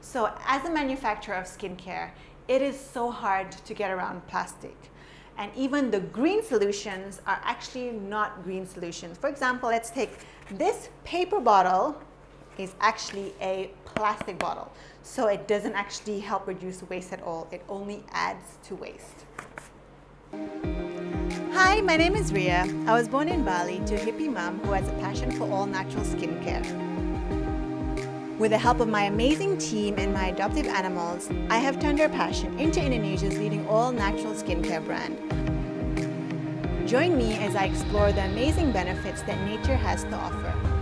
So as a manufacturer of skincare, it is so hard to get around plastic. And even the green solutions are actually not green solutions. For example, let's take this paper bottle is actually a plastic bottle. So it doesn't actually help reduce waste at all. It only adds to waste. Hi, my name is Ria. I was born in Bali to a hippie mom who has a passion for all natural skincare. With the help of my amazing team and my adoptive animals, I have turned our passion into Indonesia's leading all natural skincare brand. Join me as I explore the amazing benefits that nature has to offer.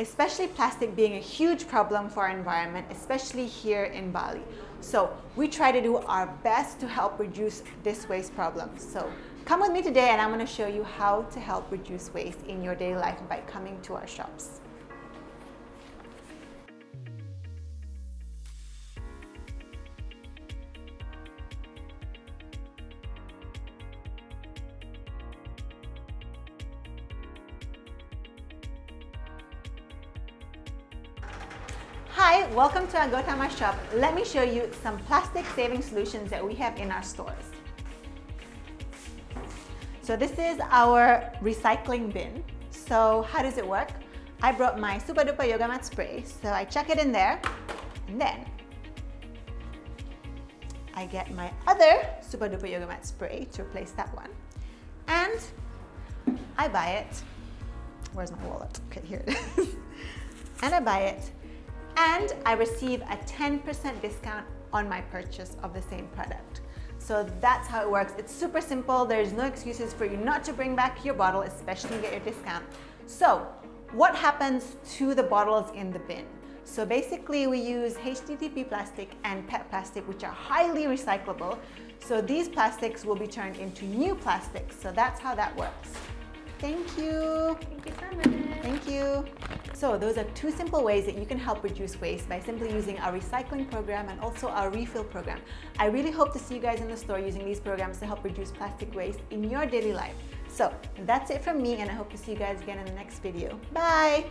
especially plastic being a huge problem for our environment, especially here in Bali. So we try to do our best to help reduce this waste problem. So come with me today and I'm gonna show you how to help reduce waste in your daily life by coming to our shops. Hi, welcome to our Gootama shop. Let me show you some plastic saving solutions that we have in our stores. So this is our recycling bin. So how does it work? I brought my Super Duper Yoga Mat spray. So I chuck it in there and then I get my other Super Duper Yoga Mat spray to replace that one. And I buy it. Where's my wallet? Okay, here it is. and I buy it and I receive a 10% discount on my purchase of the same product. So that's how it works. It's super simple. There's no excuses for you not to bring back your bottle, especially to get your discount. So what happens to the bottles in the bin? So basically we use HDPE plastic and PET plastic, which are highly recyclable. So these plastics will be turned into new plastics. So that's how that works. Thank you. Thank you so much. Thank you. So those are two simple ways that you can help reduce waste by simply using our recycling program and also our refill program. I really hope to see you guys in the store using these programs to help reduce plastic waste in your daily life. So that's it from me and I hope to see you guys again in the next video. Bye!